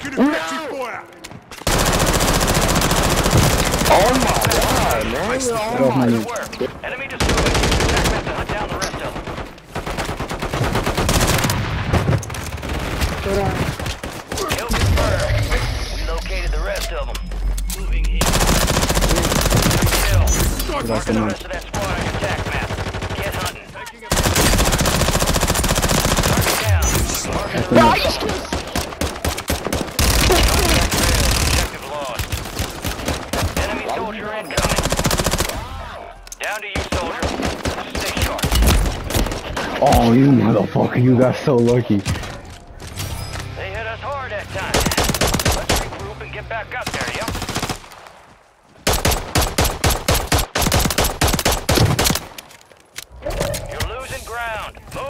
Taking effective fire! Oh my god, man. Get off Oh my my. knee. work. Enemy destroyed. Attack map to hunt down the rest of them. Kill confirmed. We located the rest of them. Moving in. Kill. Strike Mark the rest of that squad on your attack map. Get hunting. Taking a Mark down. Mark the rest of them. soldier incoming. Down to you, soldier. Stay sharp. Oh, you motherfucker, you got so lucky. They hit us hard that time. Let's regroup and get back up there. You're losing ground. Move.